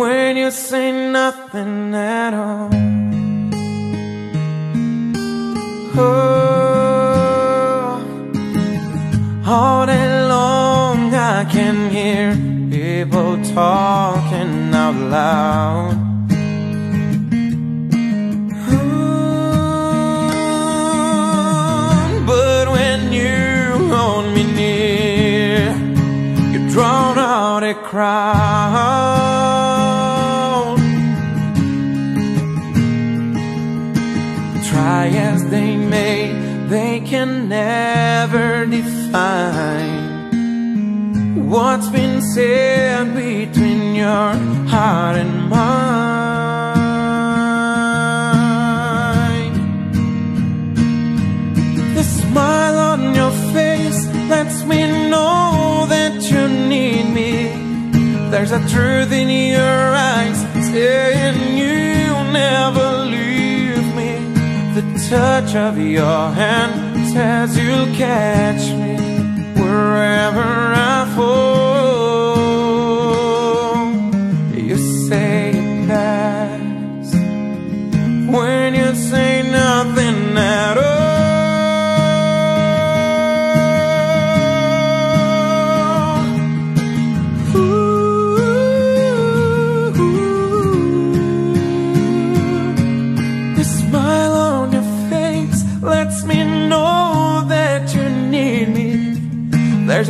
when you say nothing at all. Oh, all day long I can hear people talking out loud. But when you hold me near, you drown out a crowd. Never define what's been said between your heart and mine. The smile on your face lets me know that you need me. There's a truth in your eyes saying you'll never leave me. The touch of your hand says you'll catch me wherever I fall. You say it best when you say nothing at all.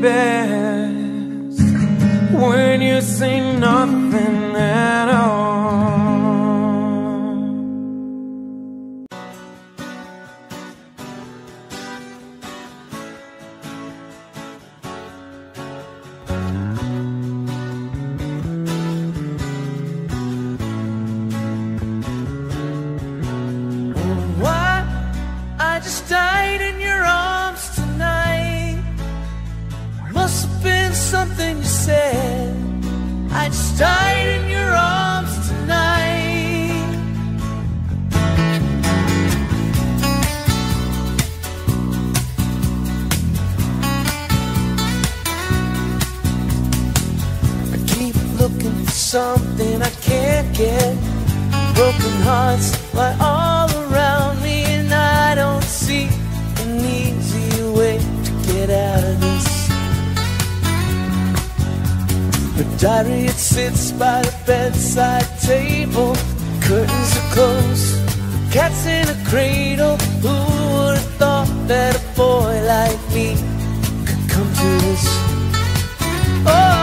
Best. When you say something I can't get. Broken hearts lie all around me, and I don't see an easy way to get out of this. The diary it sits by the bedside table, curtains are closed, cat's in a cradle. Who would have thought that a boy like me could come to this? Oh,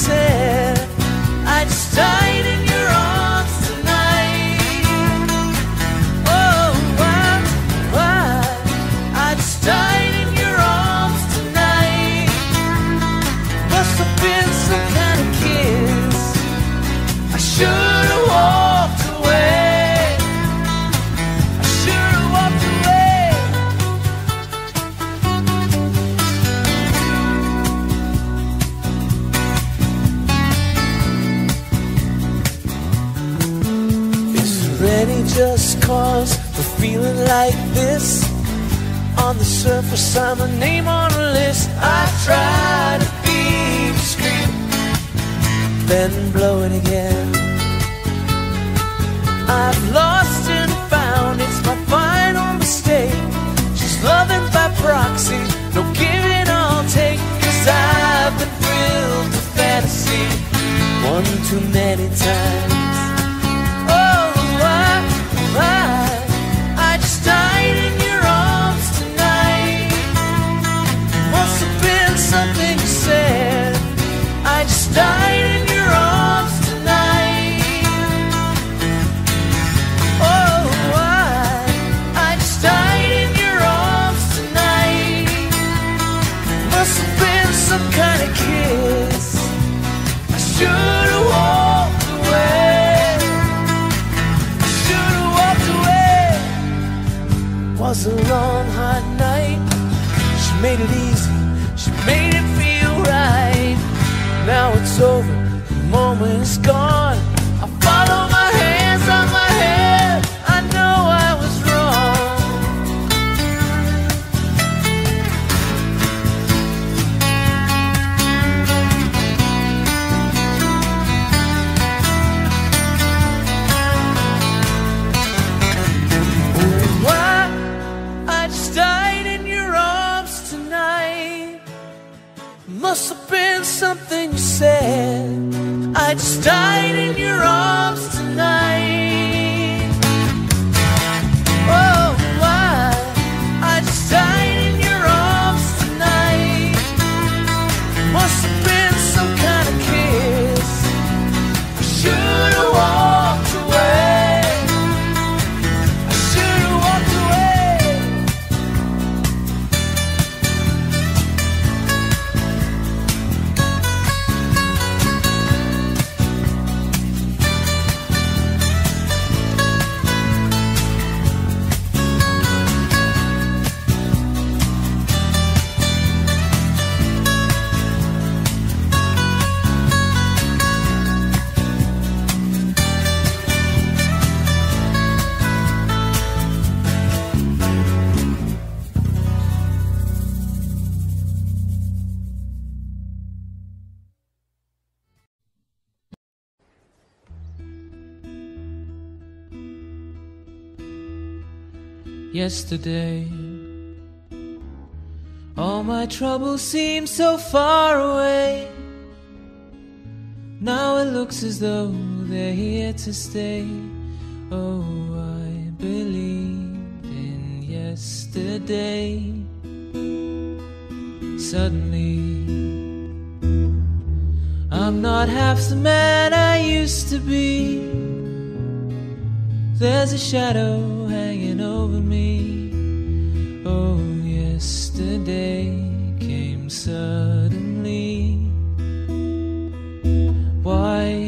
said. I just like this. On the surface, I'm a name on a list. I try to be discreet, then blow it again. I've lost and found, it's my final mistake. She's loving by proxy, no give and I'll take. Cause I've been thrilled to fantasy one too many times. piso yesterday. All my troubles seem so far away. Now it looks as though they're here to stay. Oh, I believed in yesterday. Suddenly, I'm not half the man I used to be. There's a shadow hanging over me. Oh, yesterday came suddenly. Why?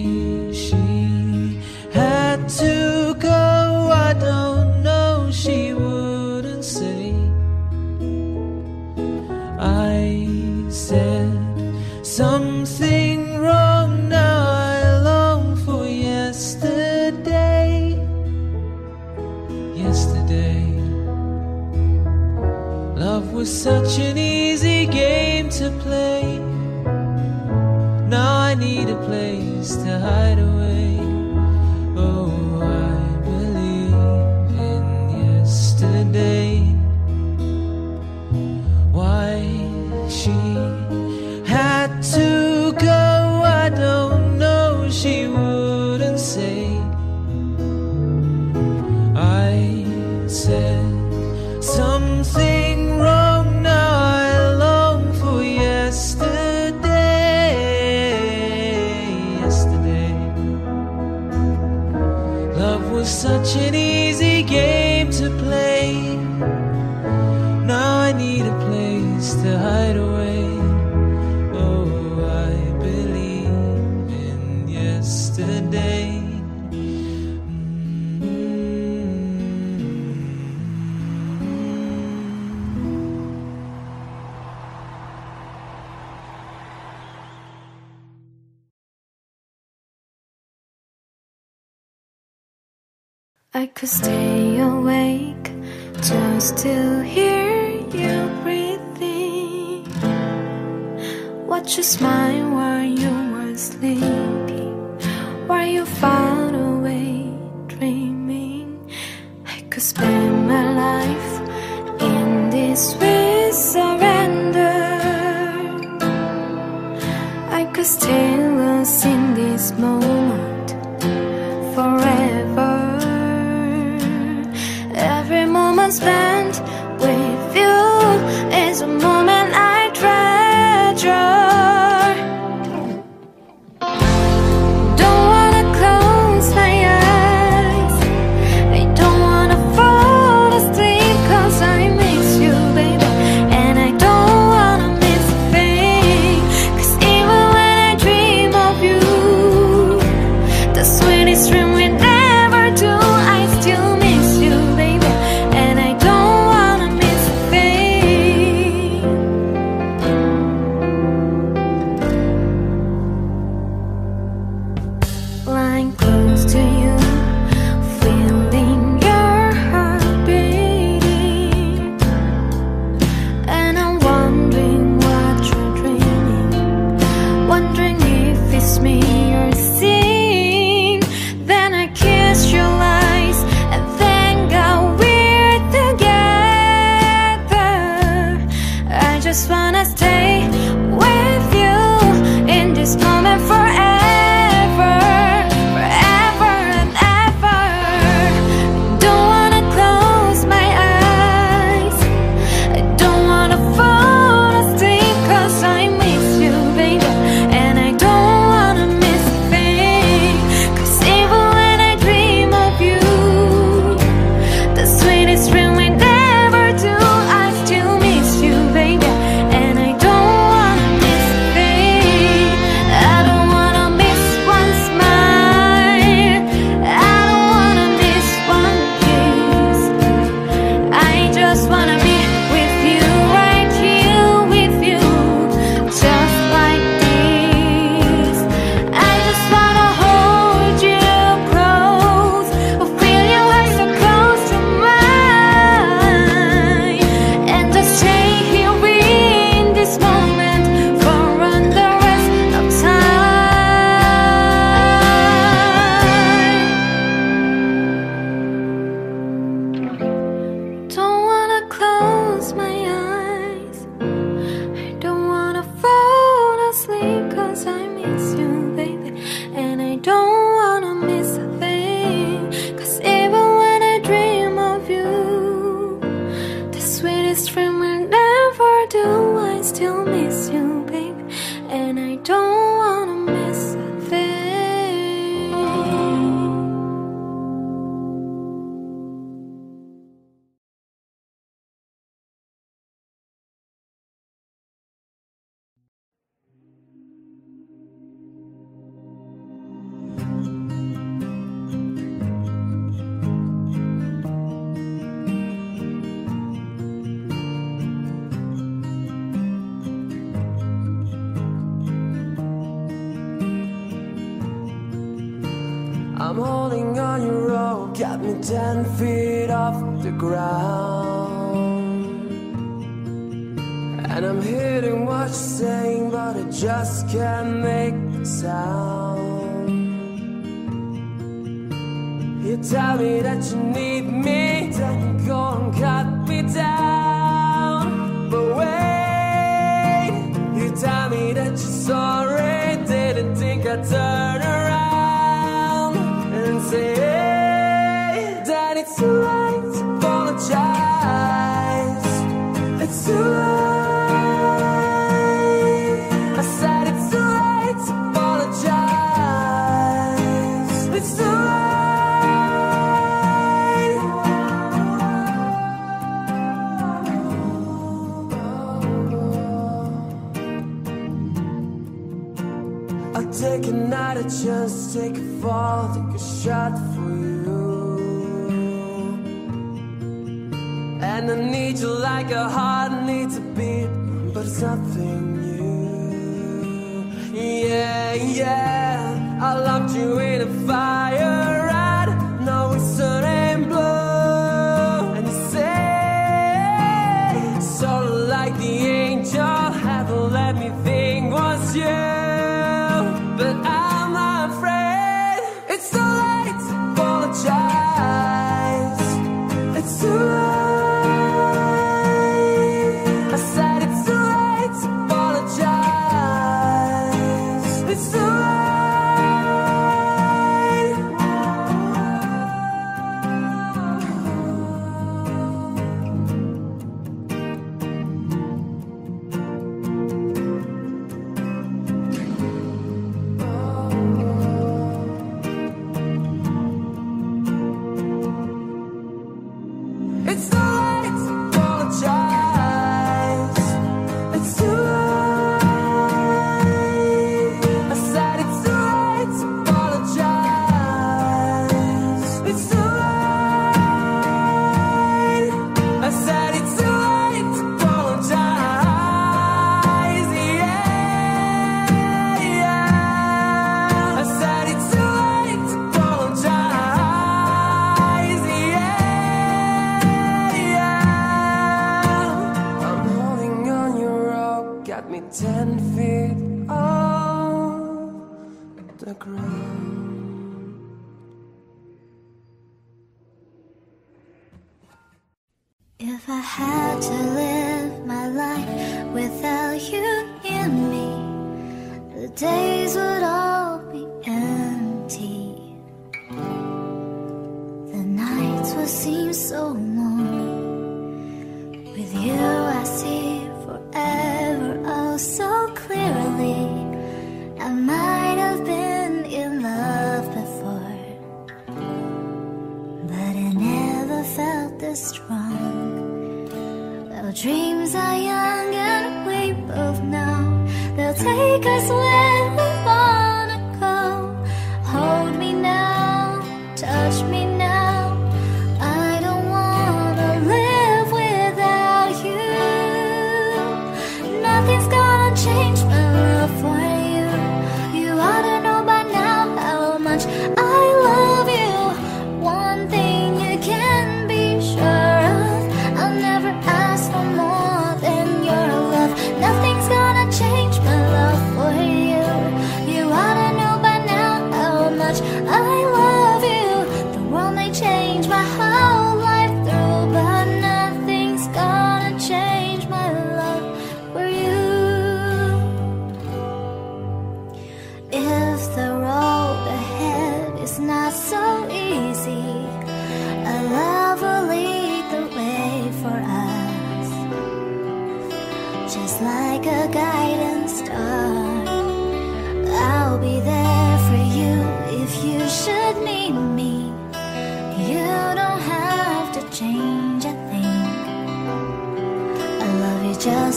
hide away.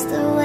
The way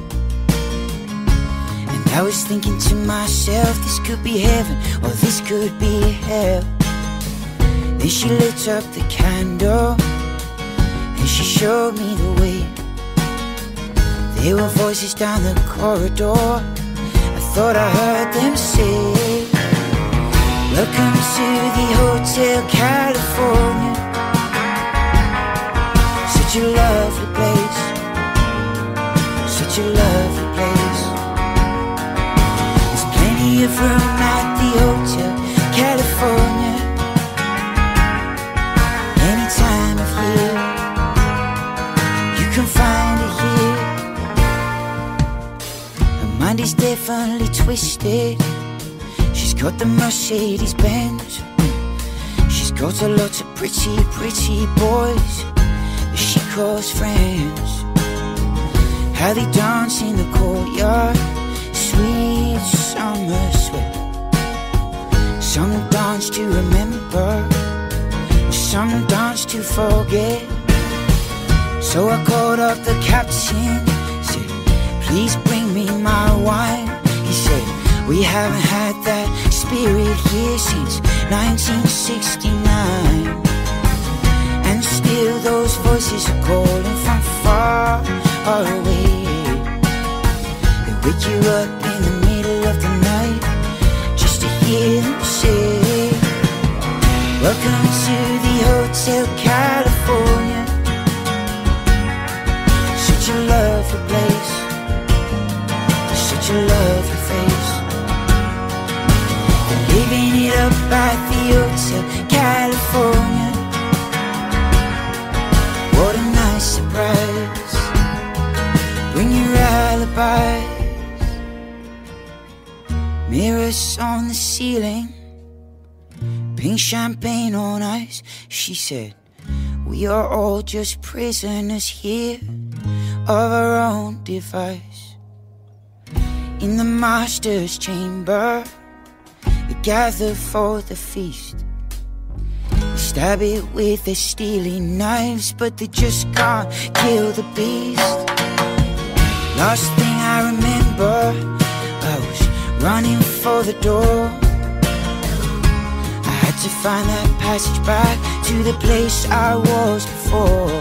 I was thinking to myself, this could be heaven or this could be hell. Then she lit up the candle and she showed me the way. There were voices down the corridor. I thought I heard them say, Welcome to the Hotel California. Such a lovely place. Such a lovely of room at the Hotel California. Any time of year, you can find it here. Her mind is Tiffany twisted. She's got the Mercedes Benz. She's got a lot of pretty, pretty boys that she calls friends. How they dance in the courtyard, sweet summer sweat. Some dance to remember, some dance to forget. So I called up the captain, said, Please bring me my wine. He said, We haven't had that spirit here since 1969. And still those voices are calling from far away. They wake you up in the of the night just to hear them say, Welcome to the Hotel California. Such a lovely place, such a lovely face. They're living it up at the Hotel California. Mirrors on the ceiling. Pink champagne on ice. She said, We are all just prisoners here of our own device. In the master's chamber, they gather for the feast. They stab it with their stealing knives, but they just can't kill the beast. Last thing I remember, running for the door. I had to find that passage back to the place I was before.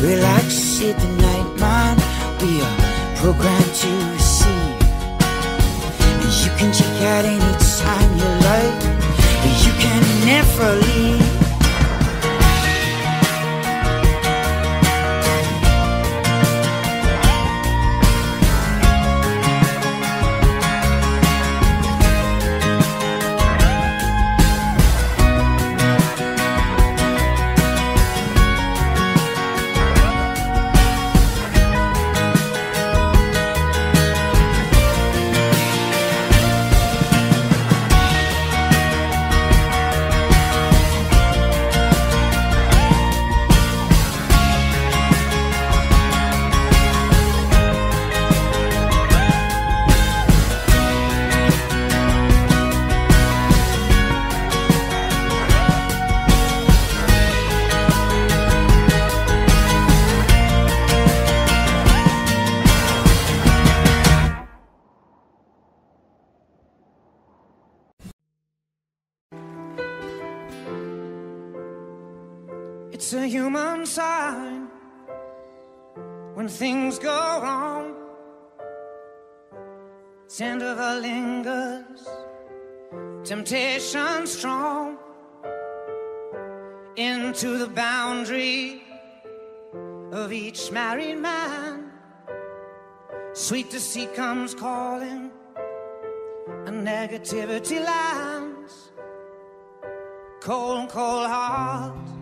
Relax, sit the night, man. We are programmed to receive. And you can check out any time you like. But you can never leave. A human sign when things go wrong. scent of her lingers, temptation strong into the boundary of each married man. Sweet deceit comes calling, and negativity lands. Cold, cold heart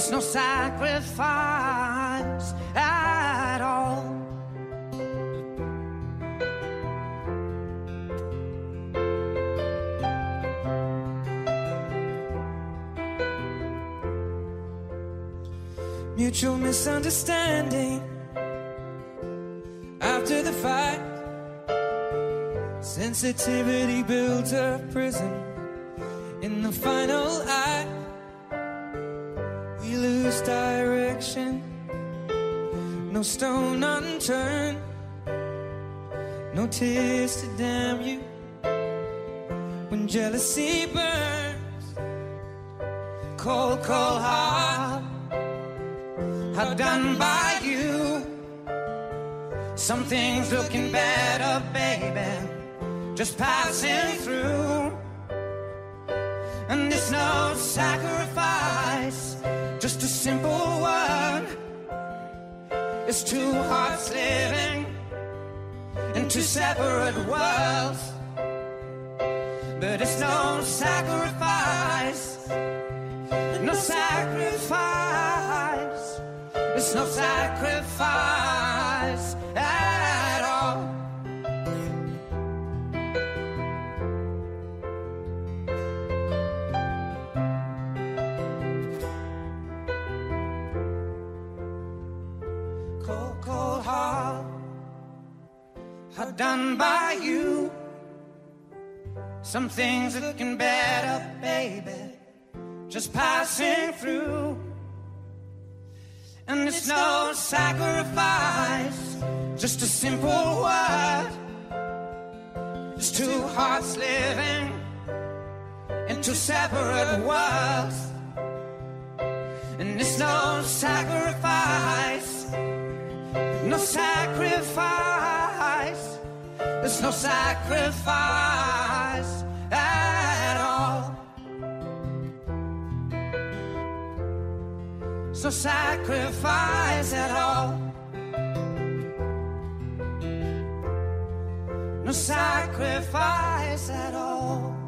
It's no sacrifice at all. Mutual misunderstanding after the fight. Sensitivity builds a prison in the final act. We lose direction, no stone unturned, no tears to damn you. When jealousy burns, cold, cold heart, How done by you. Something's looking better, baby. Just passing through. And it's no sacrifice, simple one. It's two hearts living in two separate worlds. But it's no sacrifice, no sacrifice. It's no sacrifice how done by you. Some things looking better, baby, just passing through. And it's no sacrifice, just a simple word. It's two hearts living in two separate worlds. And it's no sacrifice, no sacrifice. There's no sacrifice at all. There's no sacrifice at all. No sacrifice at all.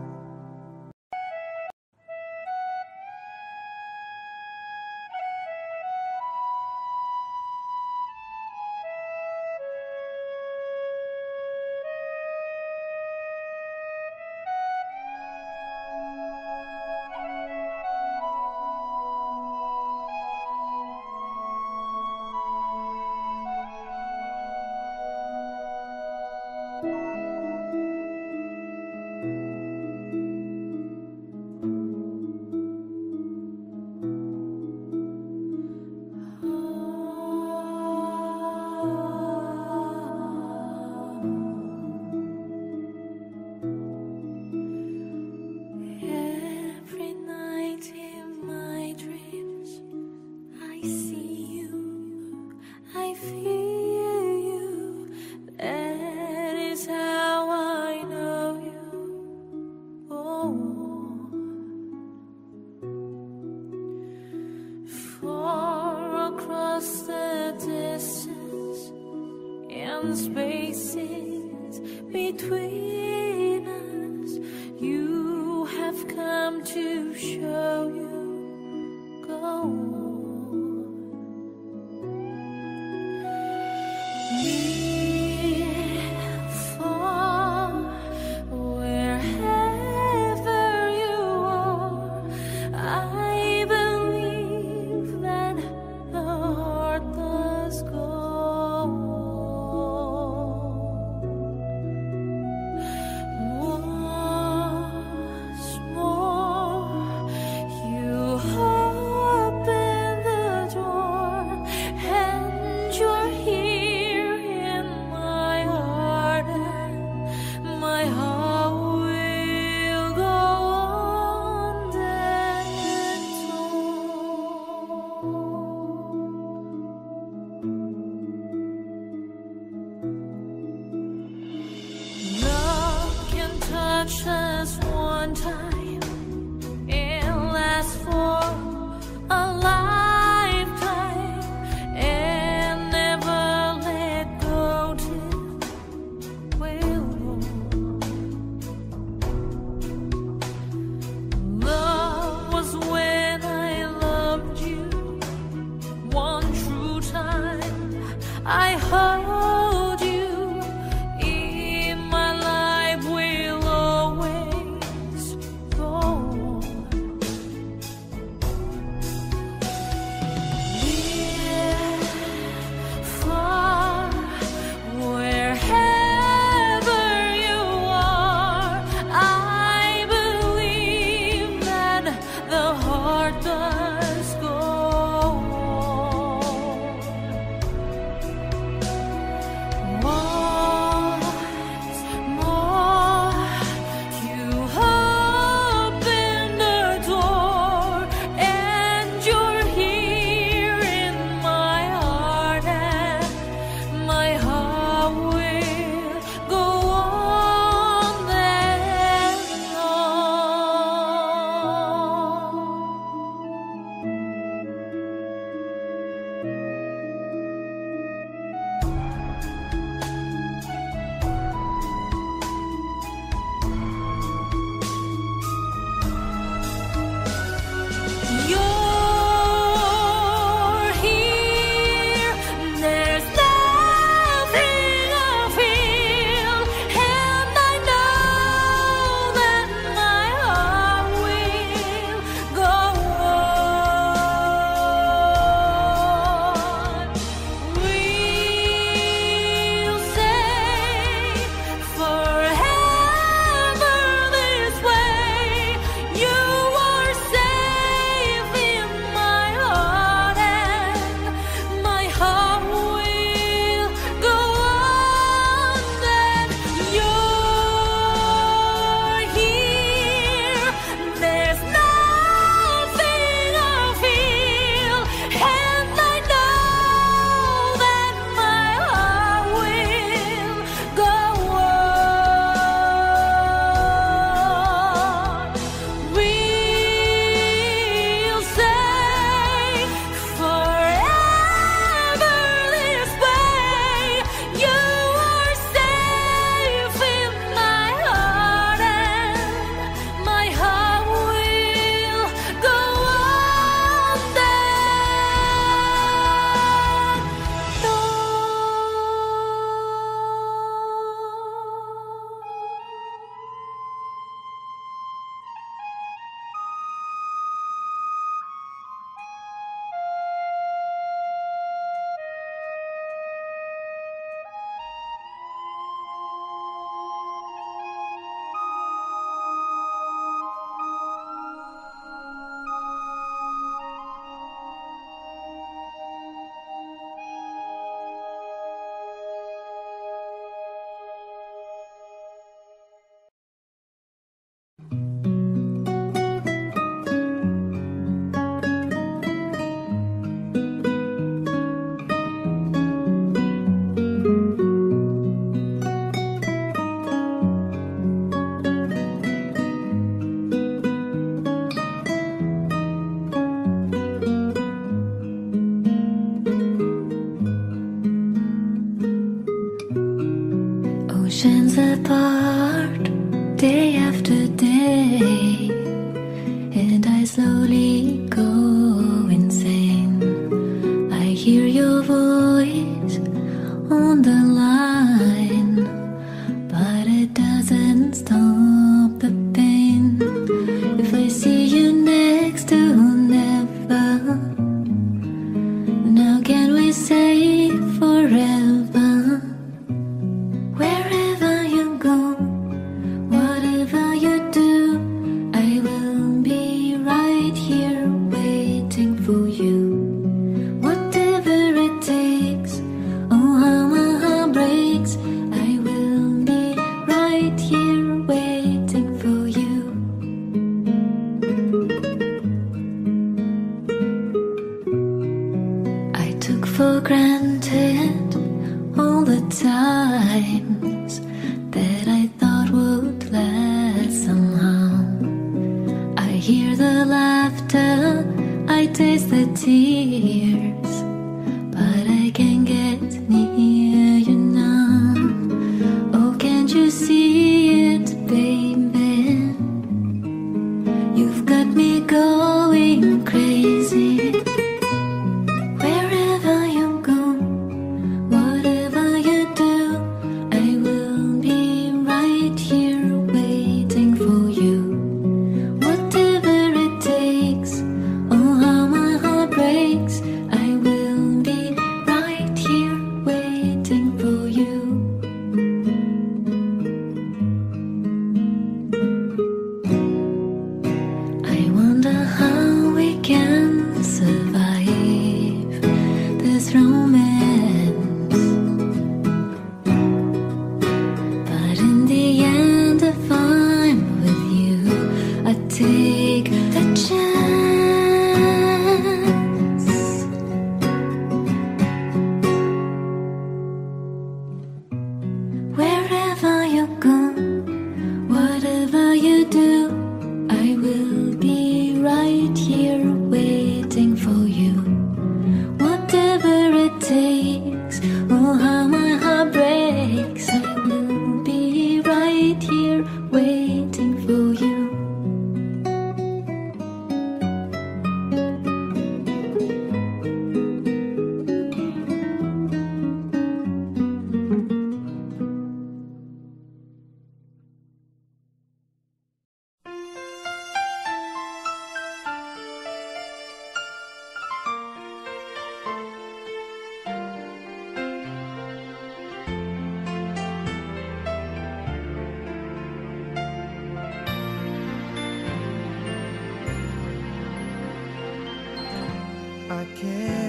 I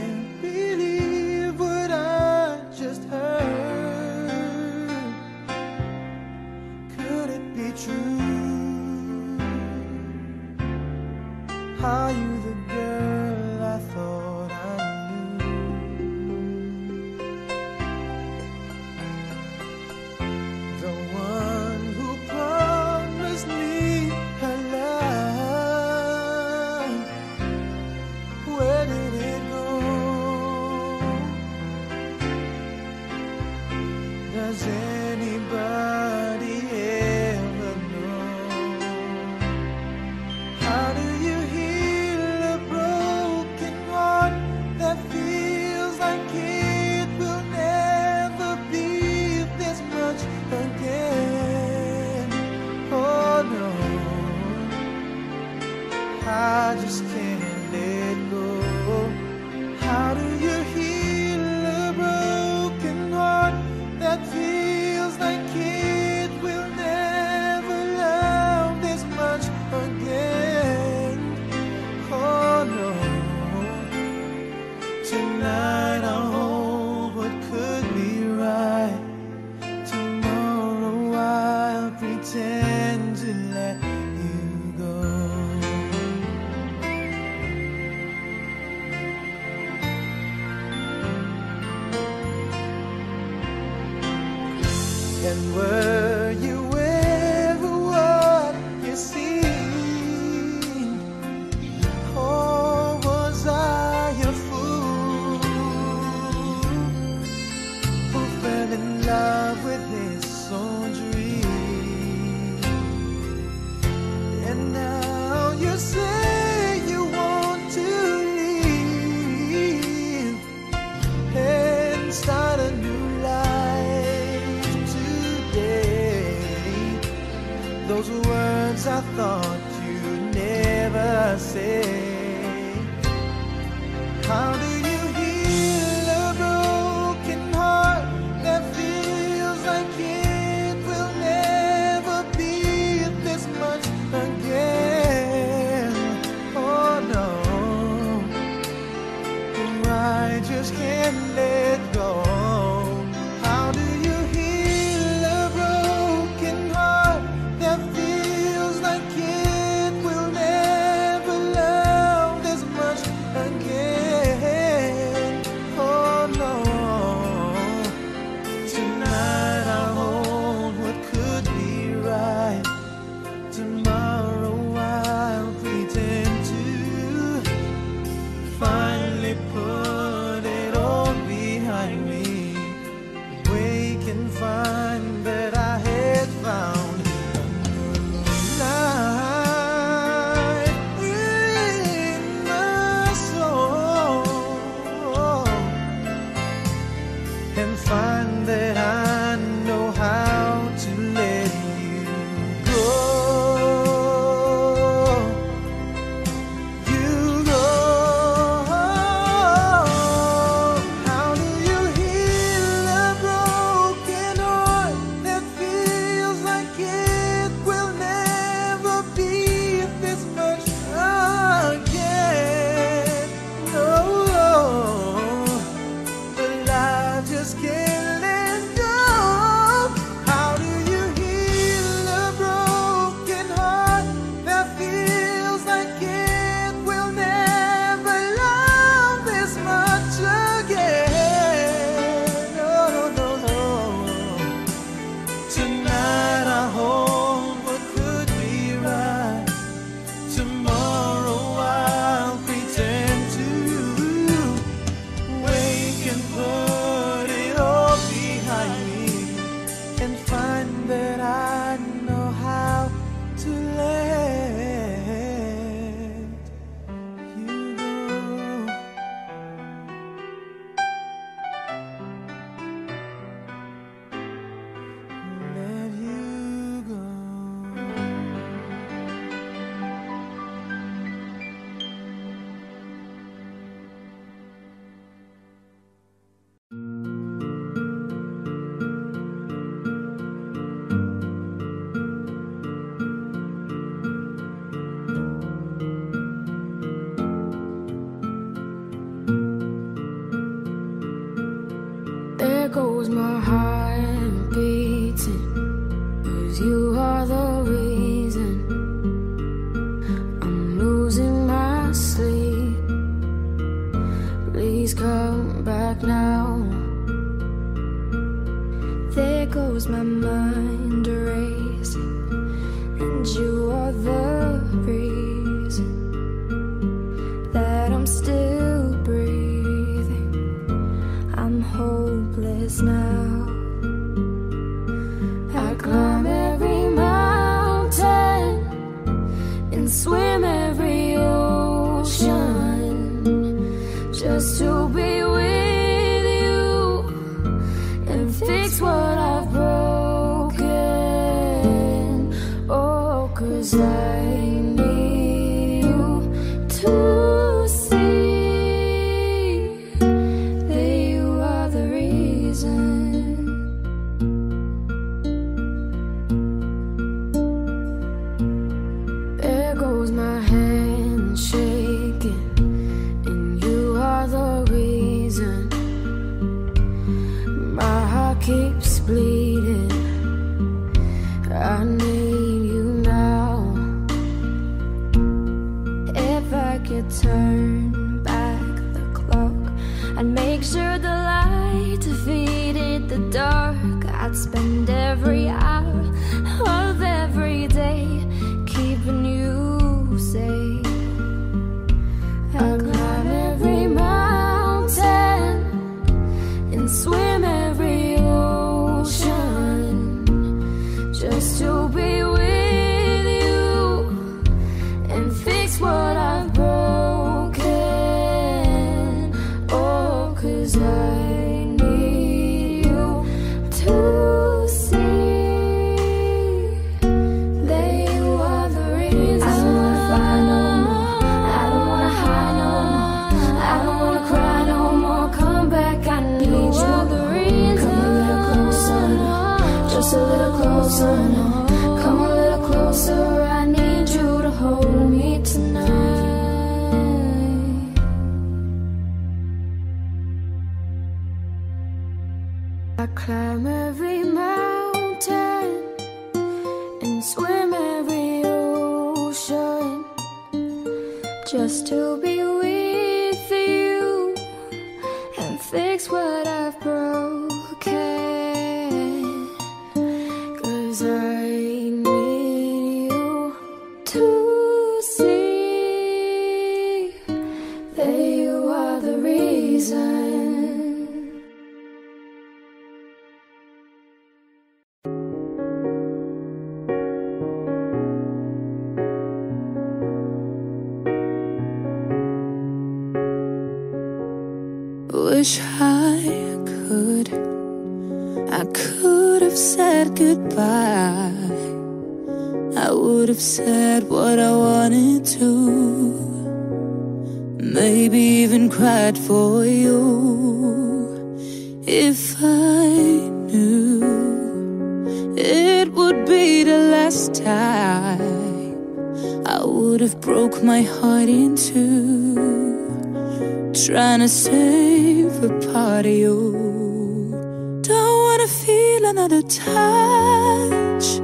Save a part of you. Don't wanna feel another touch.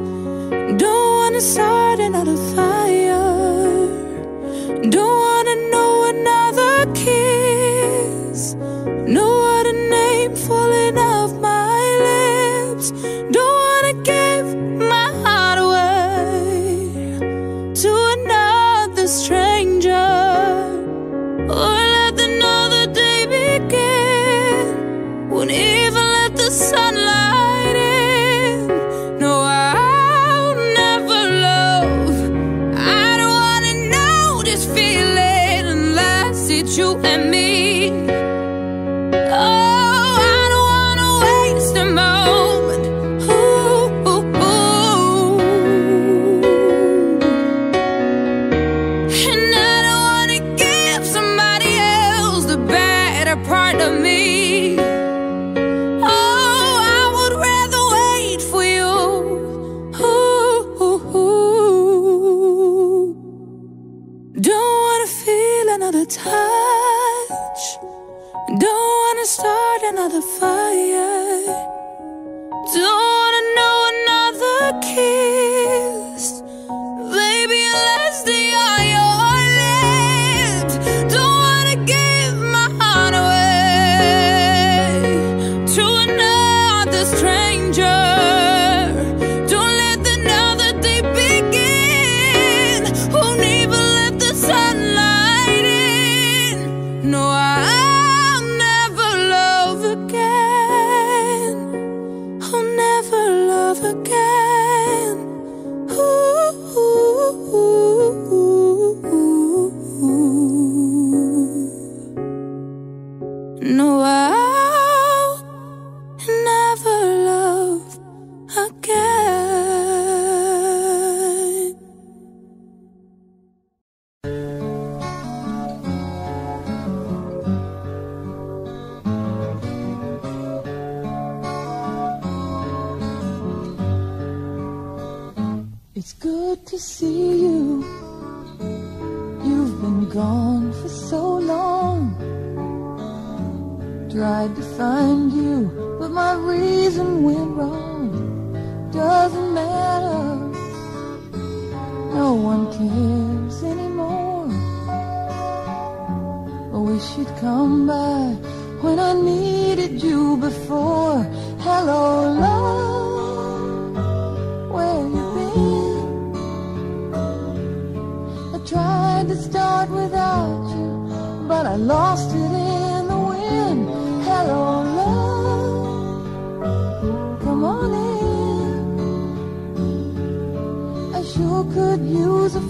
Don't wanna start another fire. Don't I lost it in the wind. Hello, love, come on in. I sure could use a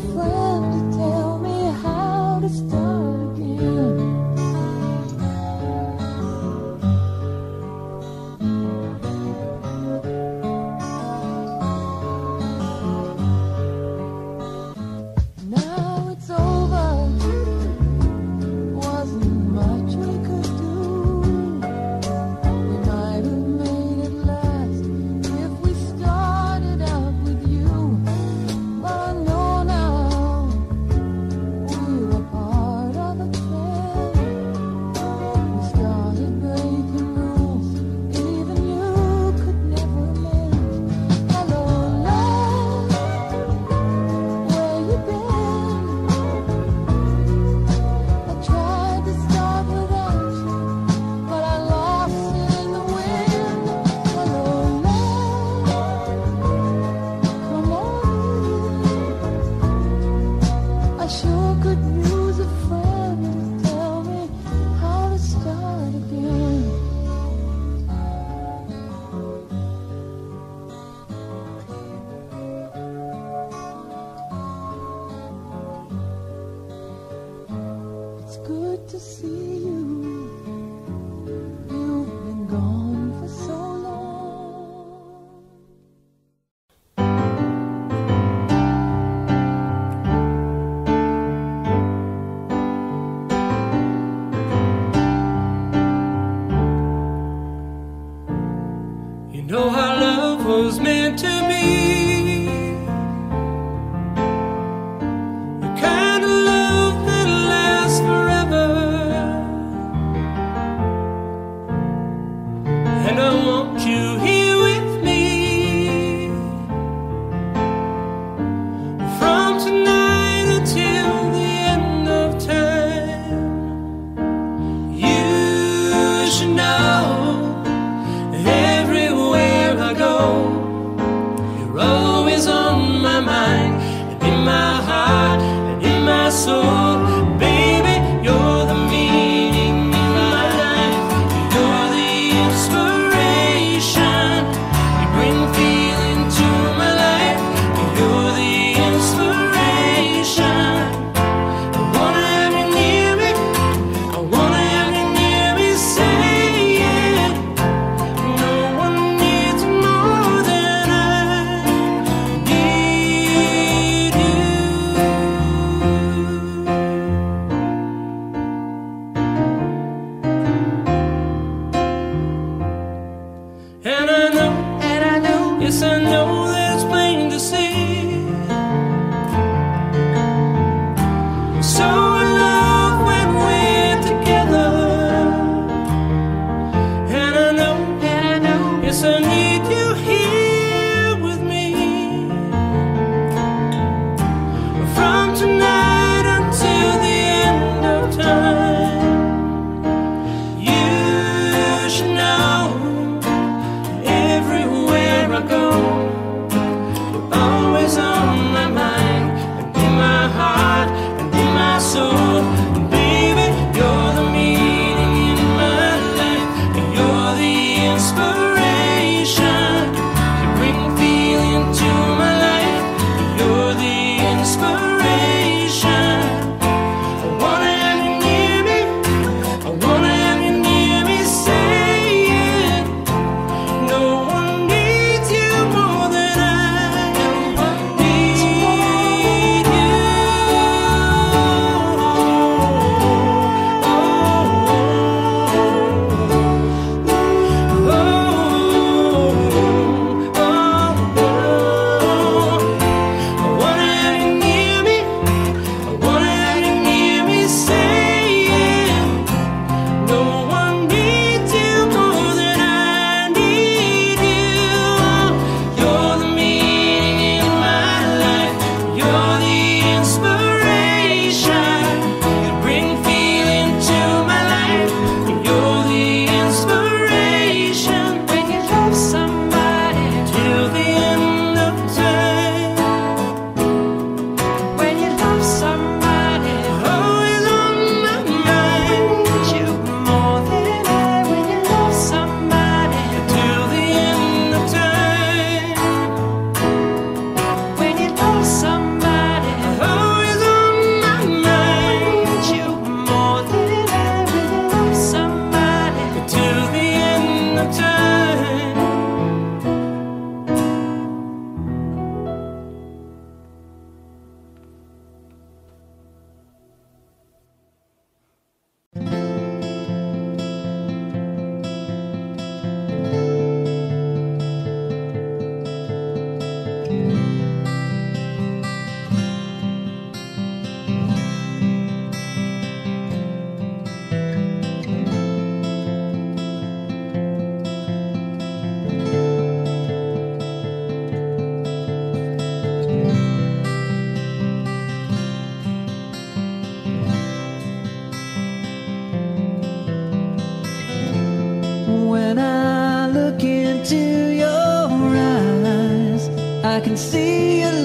I can see your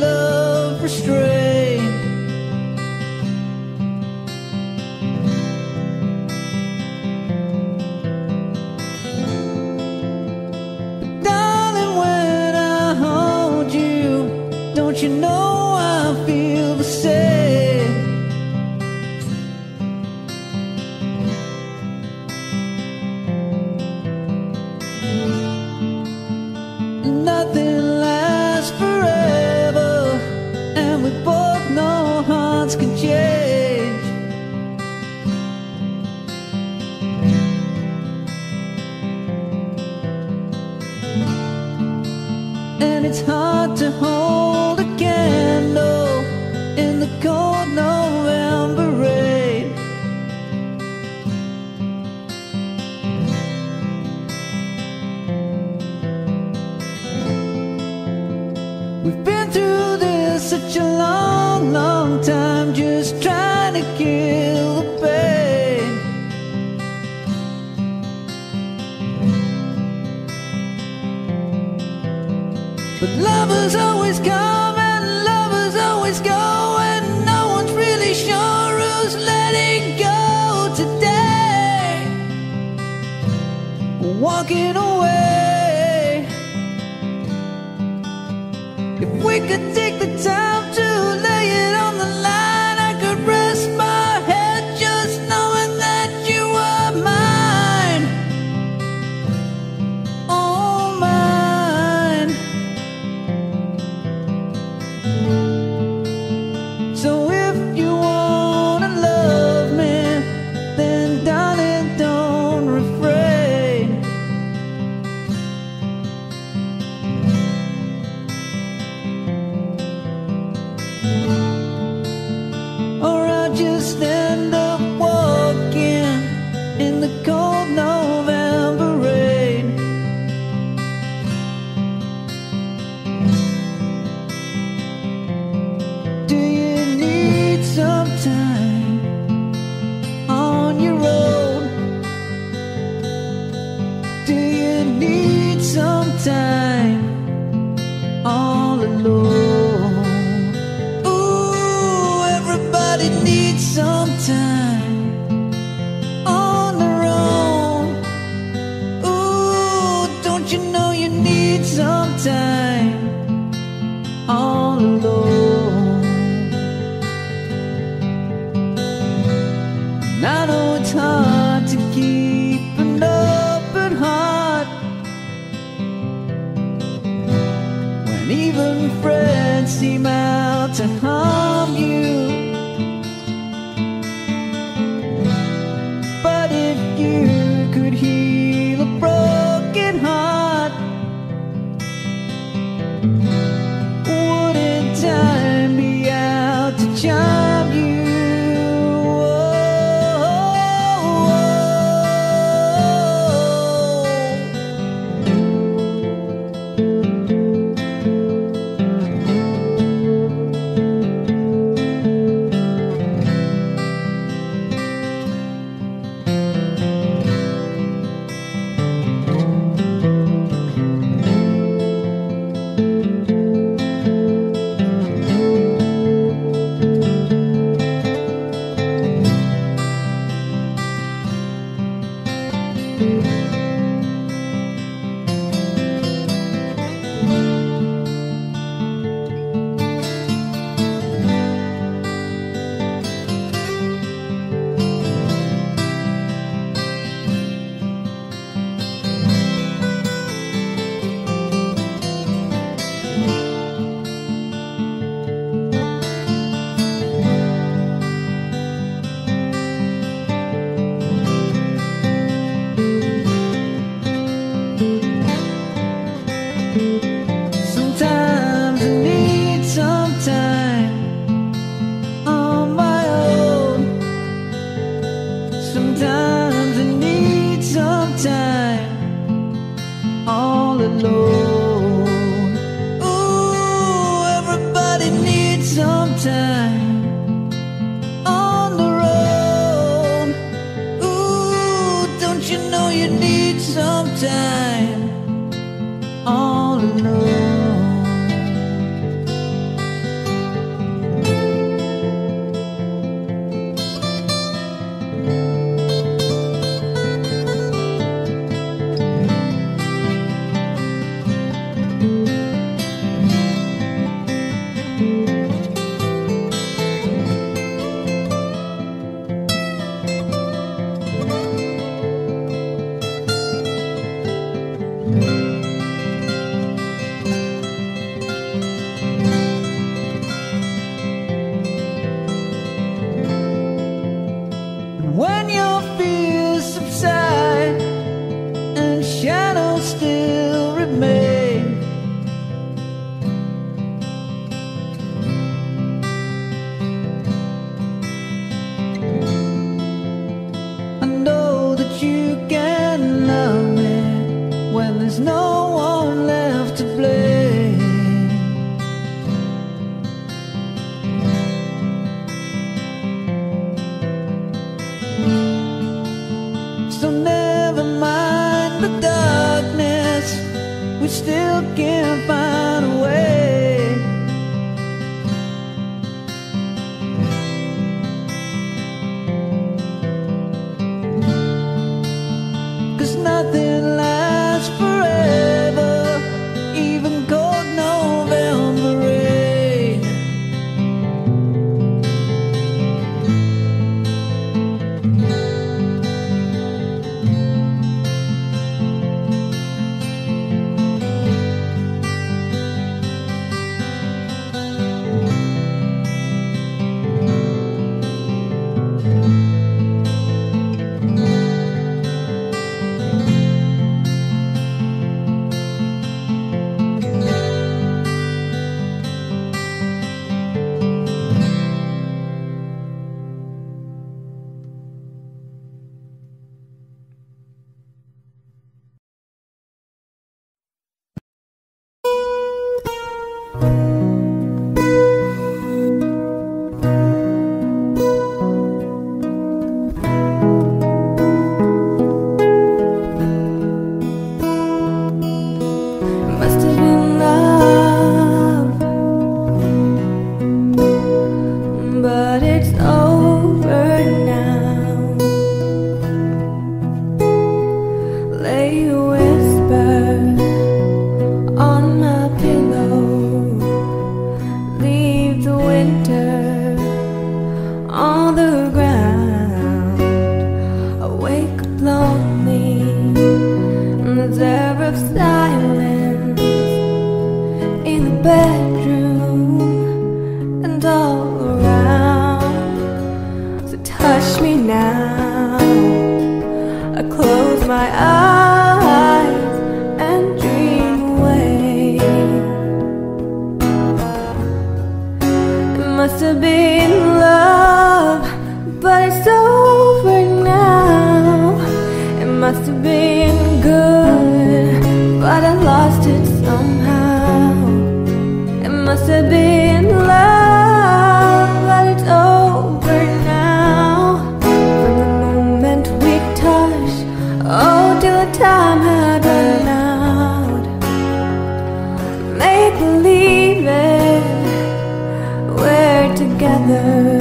weather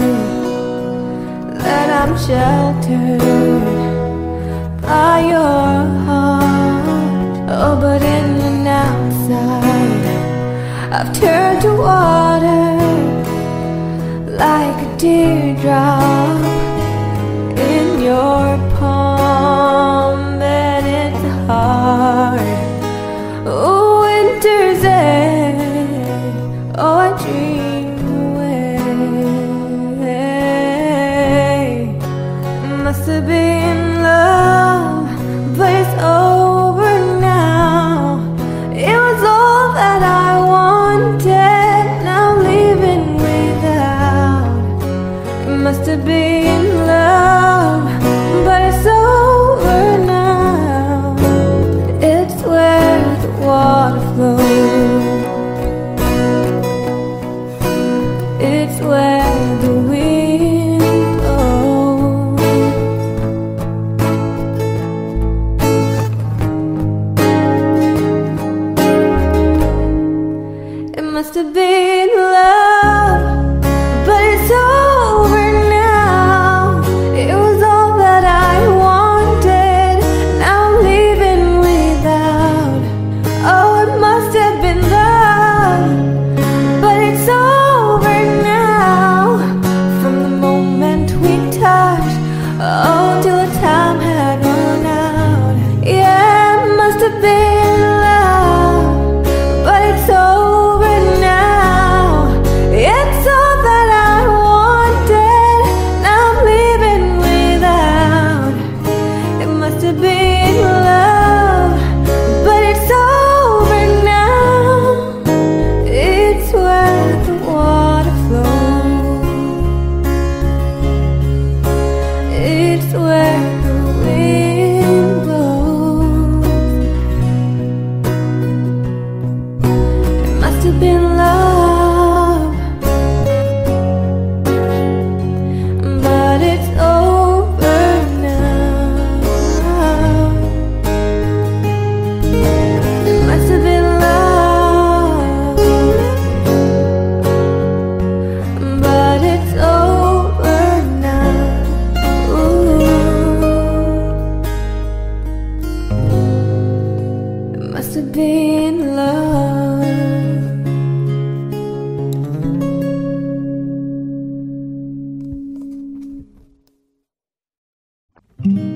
that I'm sheltered by your heart. Oh, but in and outside, I've turned to water like a teardrop. be Mm-hmm.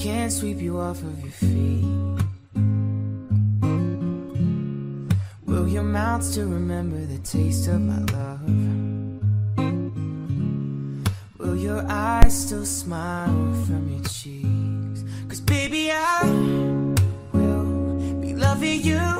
can't sweep you off of your feet. Will your mouth still remember the taste of my love? Will your eyes still smile from your cheeks? Cause baby, I will be loving you.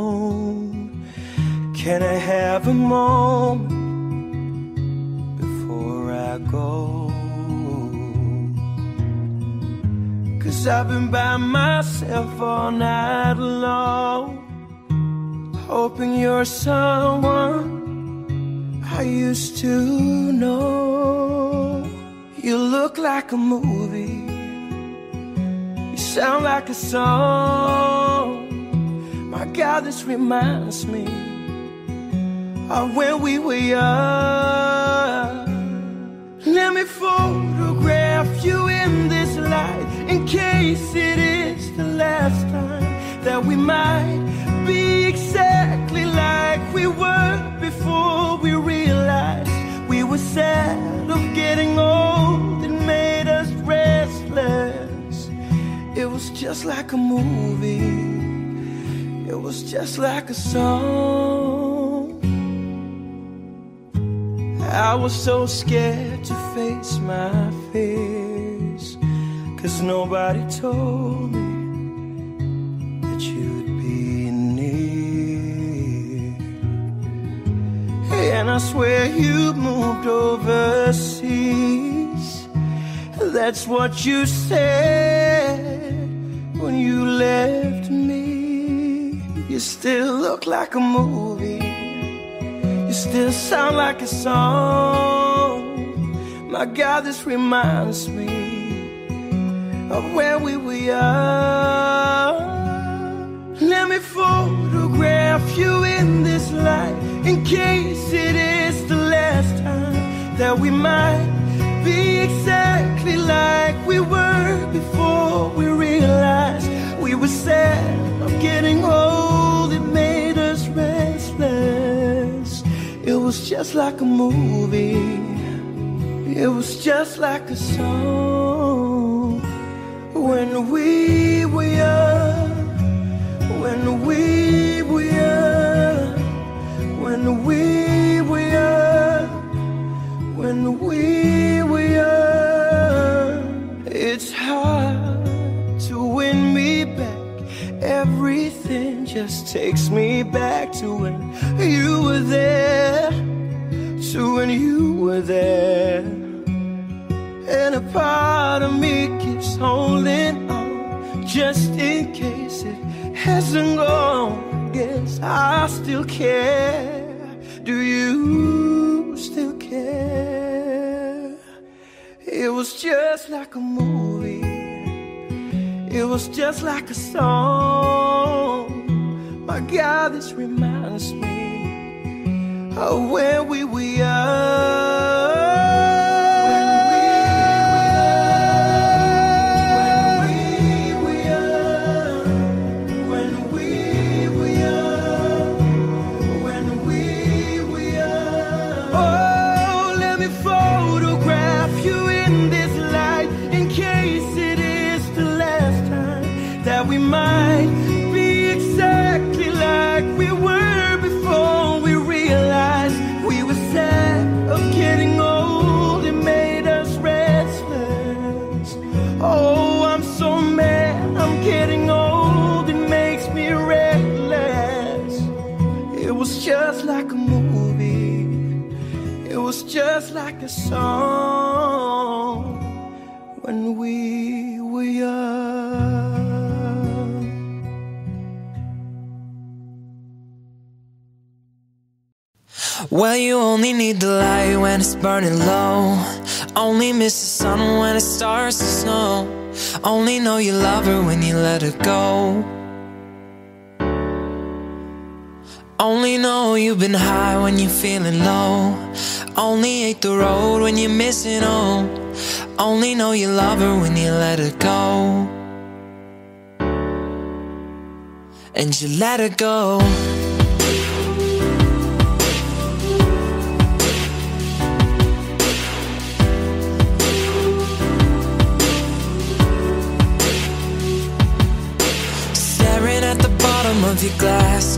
can I have a moment before I go? Cause I've been by myself all night long, hoping you're someone I used to know. You look like a movie you sound like a song. My God, this reminds me of when we were young. Let me photograph you in this light in case it is the last time that we might be exactly like we were before we realized we were sad of getting old. It made us restless. It was just like a movie. It was just like a song. I was so scared to face my fears. Cause nobody told me that you'd be near. And I swear you moved overseas. That's what you said when you left me. You still look like a movie. You still sound like a song. My God, this reminds me of when we were young. Let me photograph you in this light in case it is the last time that we might be exactly like we were before we realized we were sad of getting old. Was just like a movie. It was just like a song when we were young. When we were young. When we were young. When we were young. It's hard to win me back. Everything just takes me back to when you were there. To when you were there. And a part of me keeps holding on just in case it hasn't gone. Guess I still care. Do you still care? It was just like a movie. It was just like a song. My God, this reminds me of where we were young. Just like a song when we were young. Well, you only need the light when it's burning low. Only miss the sun when it starts to snow. Only know you love her when you let her go. Only know you've been high when you're feeling low. Only hate the road when you're missing home. Only know you love her when you let her go. And you let her go. Staring at the bottom of your glass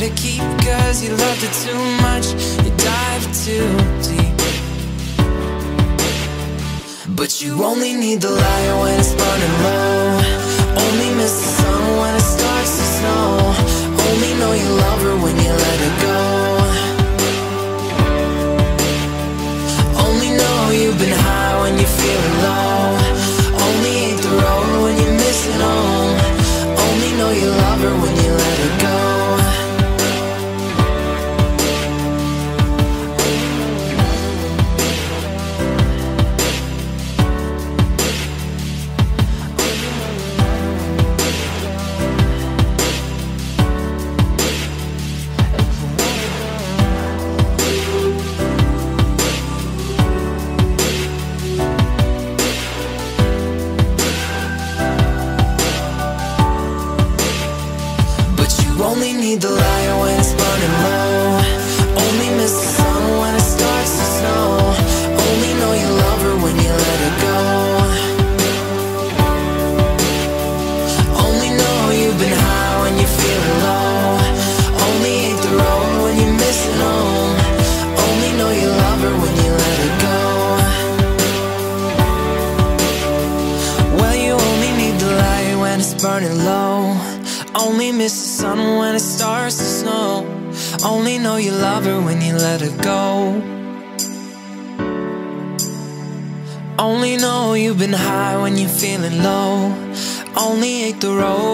to keep Cause you loved it too much, you dive too deep. But you only need the light when it's burning low. Only miss the sun when it starts to snow. Only know you love her when you let her go. Only know you've been high when you're feeling low. Only hate the road when you're missing home. Only know you love her when you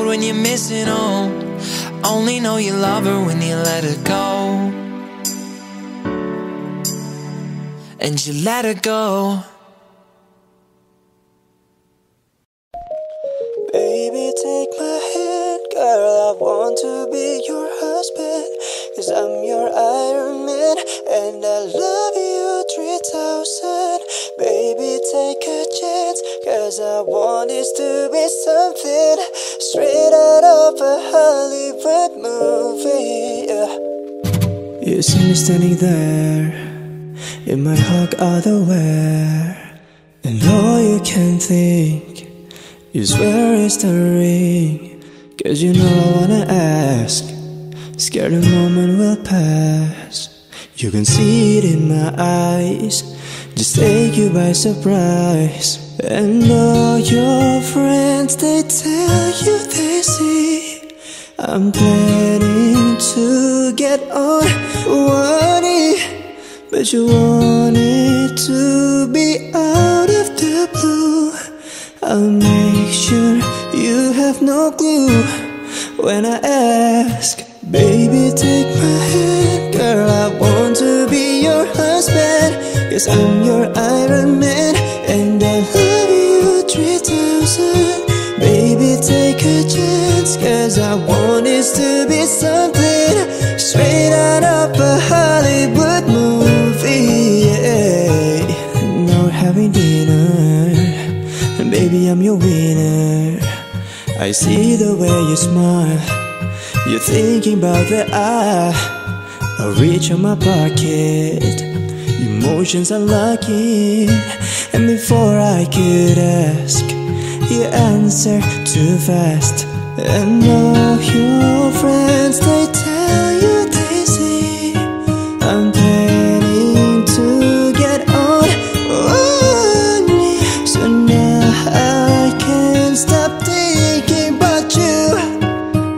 when you're missing home. Only know you love her when you let her go. And you let her go. Baby, take my hand, girl. I want to be your husband. Cause I'm your Iron Man, and I love you 3000. Baby, take a chance, cause I want this to be something straight out of a Hollywood movie. Yeah. You see me standing there in my Hulk underwear, and all you can think is where is the ring? Cause you know I wanna ask. Scared the moment will pass. You can see it in my eyes. Just take you by surprise. And all your friends, they tell you they see. I'm planning to get on knee. But you want it to be out of the blue. I'll make sure You have no clue when I ask. Baby, take my hand, girl. I want to be your husband. Cause I'm your Iron Man, and I want this to be something straight out of a Hollywood movie. Yeah. Now we're having dinner, and baby, I'm your winner. I see the way you smile. You're thinking about the eye. I reach on my pocket. Emotions are locking. And before I could ask, you answer too fast. And all your friends, they tell you they see I'm planning to get on one. So now I can't stop thinking about you.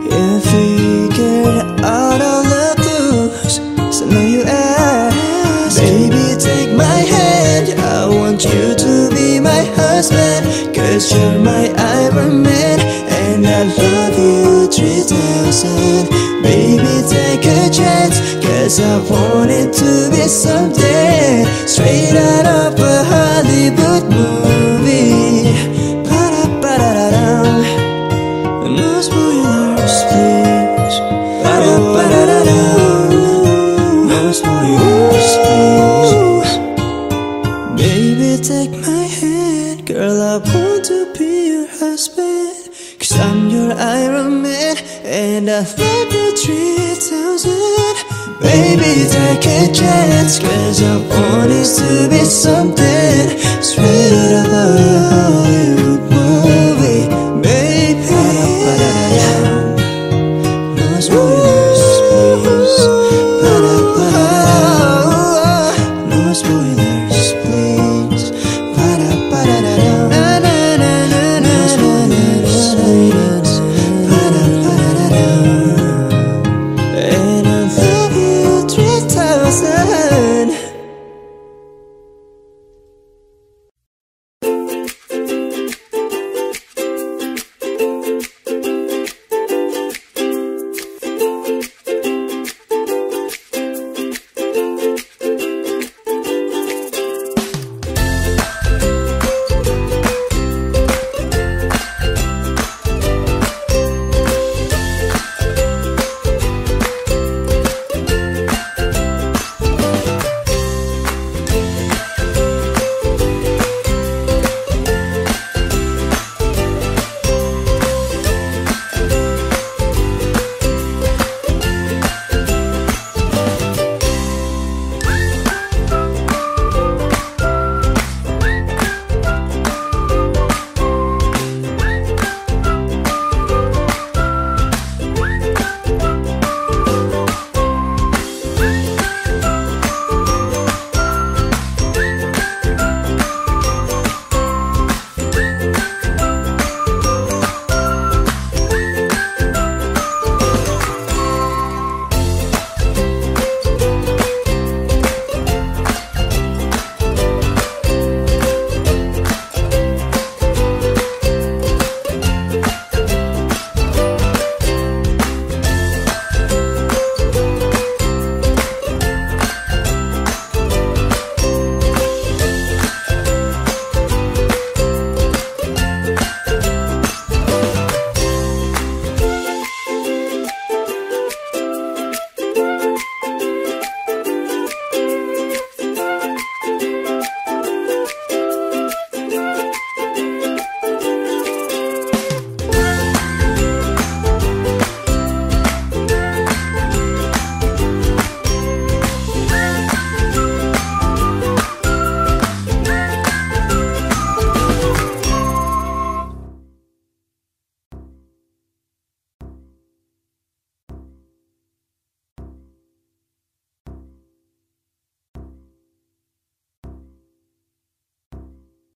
You figured out all the clues, so now you ask, baby, take my hand. I want you to be my husband, cause you're my Iron Man, I love you 3000. Baby, take a chance, cause I want it to be someday straight out of a Hollywood movie. Ba-da-ba-da-da-dum. No spoilers, please. Ba-da-ba-da-da-dum. No spoilers, please. Baby, take my hand, girl. I want to be your husband. Cause I'm your Iron Man, and I love you 3000. Baby, take a chance, cause I want it to be something straight out of Hollywood.